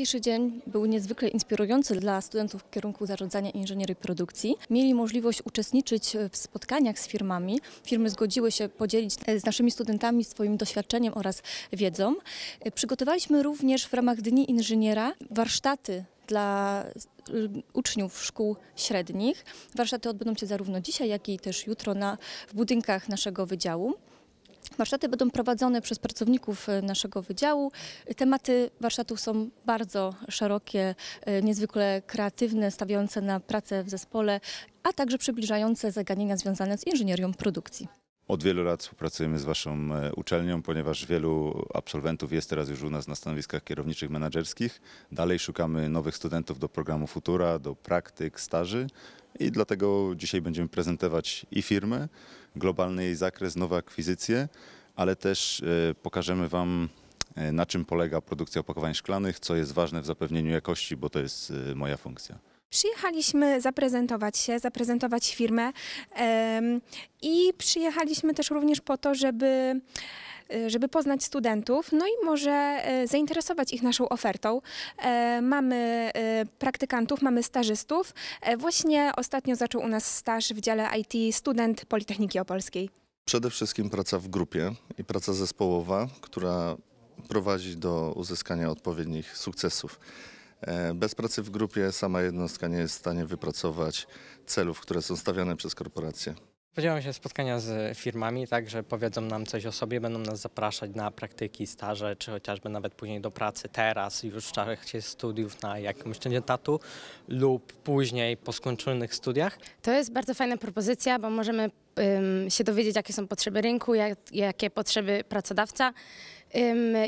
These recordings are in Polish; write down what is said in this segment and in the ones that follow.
Dzisiejszy dzień był niezwykle inspirujący dla studentów kierunku zarządzania inżynierii produkcji. Mieli możliwość uczestniczyć w spotkaniach z firmami. Firmy zgodziły się podzielić z naszymi studentami swoim doświadczeniem oraz wiedzą. Przygotowaliśmy również w ramach Dni Inżyniera warsztaty dla y, uczniów szkół średnich. Warsztaty odbędą się zarówno dzisiaj, jak i też jutro na, w budynkach naszego wydziału. Warsztaty będą prowadzone przez pracowników e, naszego wydziału. Tematy warsztatów są bardzo szerokie, e, niezwykle kreatywne, stawiające na pracę w zespole, a także przybliżające zagadnienia związane z inżynierią produkcji. Od wielu lat współpracujemy z Waszą e, uczelnią, ponieważ wielu absolwentów jest teraz już u nas na stanowiskach kierowniczych, menedżerskich. Dalej szukamy nowych studentów do programu Futura, do praktyk, staży i dlatego dzisiaj będziemy prezentować i firmę, globalny jej zakres, nowe akwizycje, ale też e, pokażemy Wam e, na czym polega produkcja opakowań szklanych, co jest ważne w zapewnieniu jakości, bo to jest moja funkcja. Przyjechaliśmy zaprezentować się, zaprezentować firmę i przyjechaliśmy też również po to, żeby, e, żeby poznać studentów, no i może e, zainteresować ich naszą ofertą. E, Mamy praktykantów, mamy stażystów. Właśnie ostatnio zaczął u nas staż w dziale IT student Politechniki Opolskiej. Przede wszystkim praca w grupie i praca zespołowa, która prowadzi do uzyskania odpowiednich sukcesów. E, Bez pracy w grupie sama jednostka nie jest w stanie wypracować celów, które są stawiane przez korporacje. Spodziewam się spotkania z firmami, tak, że powiedzą nam coś o sobie, będą nas zapraszać na praktyki, staże, czy chociażby nawet później do pracy teraz, już w trakcie studiów na jakimś etatu lub później po skończonych studiach. To jest bardzo fajna propozycja, bo możemy się dowiedzieć, jakie są potrzeby rynku, jak, jakie potrzeby pracodawca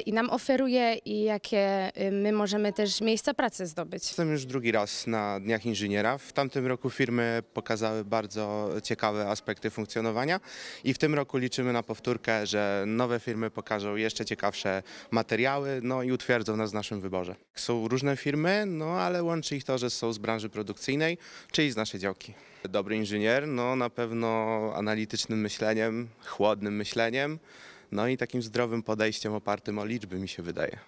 i nam oferuje i jakie my możemy też miejsca pracy zdobyć. Jestem już drugi raz na Dniach Inżyniera. W tamtym roku firmy pokazały bardzo ciekawe aspekty funkcjonowania i w tym roku liczymy na powtórkę, że nowe firmy pokażą jeszcze ciekawsze materiały no i utwierdzą nas w naszym wyborze. Są różne firmy, no ale łączy ich to, że są z branży produkcyjnej, czyli z naszej działki. Dobry inżynier, no na pewno analitycznym myśleniem, chłodnym myśleniem, no i takim zdrowym podejściem opartym o liczby mi się wydaje.